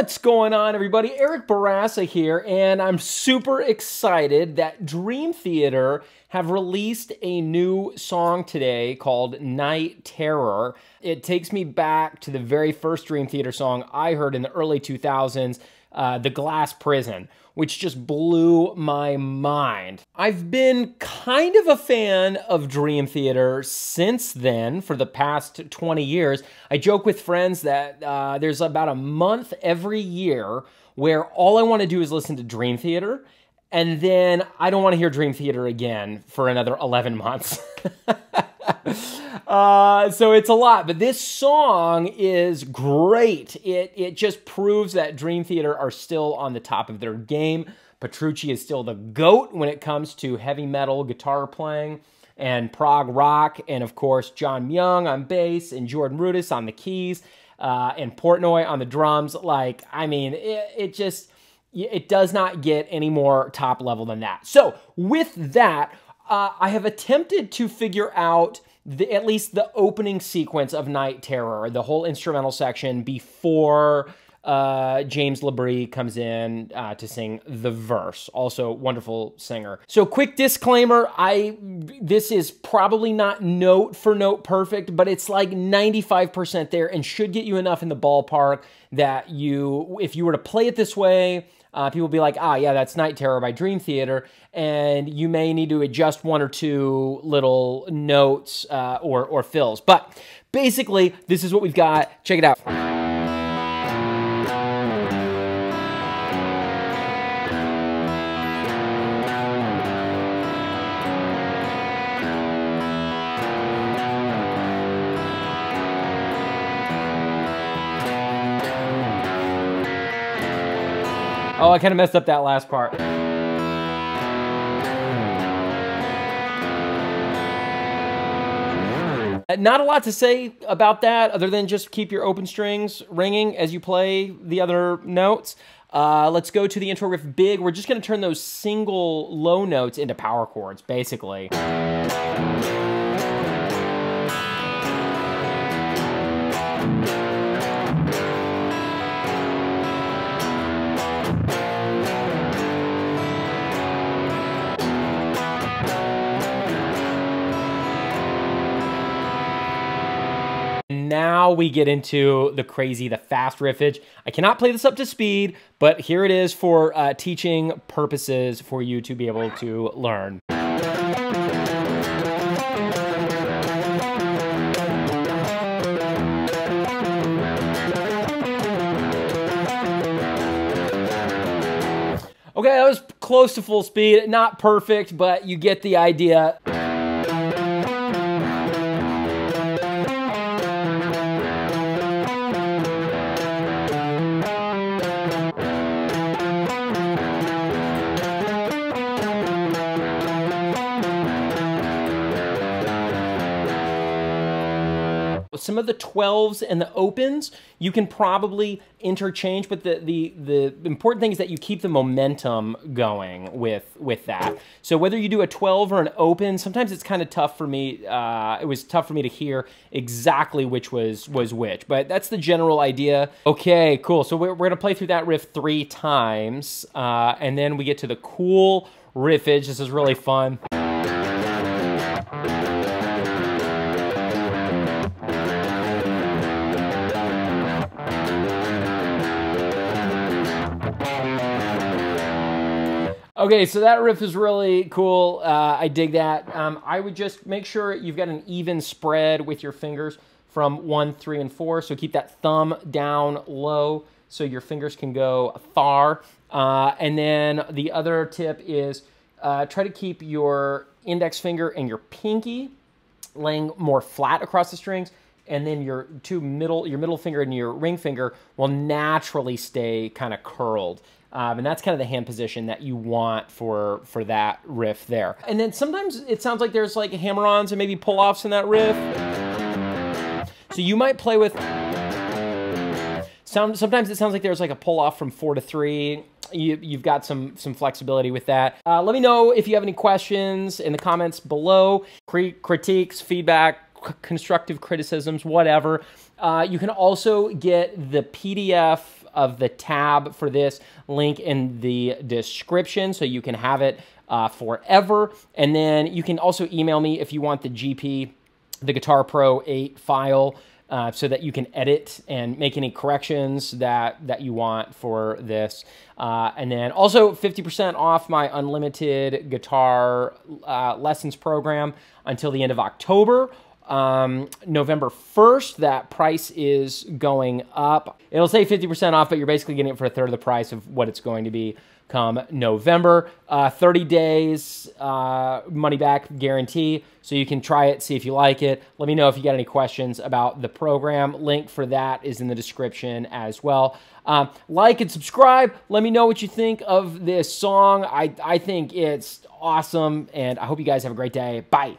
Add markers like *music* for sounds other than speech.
What's going on, everybody? Eric Bourassa here, and I'm super excited that Dream Theater have released a new song today called Night Terror. It takes me back to the very first Dream Theater song I heard in the early 2000s, uh, The Glass Prison, which just blew my mind. I've been kind of a fan of Dream Theater since then for the past 20 years. I joke with friends that uh, there's about a month every year where all I want to do is listen to Dream Theater. And then I don't want to hear Dream Theater again for another 11 months. *laughs* *laughs* Uh, so it's a lot, but this song is great. It it just proves that Dream Theater are still on the top of their game. Petrucci is still the goat when it comes to heavy metal guitar playing and prog rock, and of course John Myung on bass and Jordan Rudess on the keys uh, and Portnoy on the drums. Like I mean, it, it just it does not get any more top level than that. So with that, uh, I have attempted to figure out the, at least the opening sequence of Night Terror, the whole instrumental section before uh, James LaBrie comes in uh, to sing the verse. Also, wonderful singer. So, quick disclaimer: I this is probably not note for note perfect, but it's like 95% there, and should get you enough in the ballpark that you, if you were to play it this way uh, people be like, ah, yeah, that's Night Terror by Dream Theater, and you may need to adjust one or two little notes uh, or, or fills. But basically, this is what we've got. Check it out. Oh, I kind of messed up that last part. Not a lot to say about that other than just keep your open strings ringing as you play the other notes. Uh, let's go to the intro riff big. We're just going to turn those single low notes into power chords, basically. Now we get into the crazy, the fast riffage. I cannot play this up to speed, but here it is for uh, teaching purposes for you to be able to learn. Okay, that was close to full speed. Not perfect, but you get the idea. Some of the 12s and the opens you can probably interchange, but the, the, the important thing is that you keep the momentum going with, with that. So whether you do a 12 or an open, sometimes it's kind of tough for me. Uh, it was tough for me to hear exactly which was, was which, but that's the general idea. Okay, cool. So we're, we're gonna play through that riff three times, uh, and then we get to the cool riffage. This is really fun. Okay, so that riff is really cool. Uh, I dig that. Um, I would just make sure you've got an even spread with your fingers from one, three, and four. So keep that thumb down low so your fingers can go far. Uh, and then the other tip is uh, try to keep your index finger and your pinky laying more flat across the strings and then your two middle your middle finger and your ring finger will naturally stay kind of curled um, and that's kind of the hand position that you want for for that riff there. And then sometimes it sounds like there's like hammer-ons and maybe pull-offs in that riff. So you might play with. Sometimes it sounds like there's like a pull-off from four to three. You, have got some some flexibility with that. Uh, let me know if you have any questions in the comments below. critiques, feedback, constructive criticisms, whatever. Uh, you can also get the PDF of the tab for this link in the description so you can have it uh, forever. And then you can also email me if you want the GP, the Guitar Pro 8 file. Uh, so that you can edit and make any corrections that that you want for this. Uh, and then also 50% off my unlimited guitar uh, lessons program until the end of October. Um, November 1st, that price is going up. It'll say 50% off, but you're basically getting it for a third of the price of what it's going to be come November. Uh, 30 days uh, money back guarantee, so you can try it, see if you like it. Let me know if you got any questions about the program. Link for that is in the description as well. Um, like and subscribe. Let me know what you think of this song. I, I think it's awesome, and I hope you guys have a great day. Bye.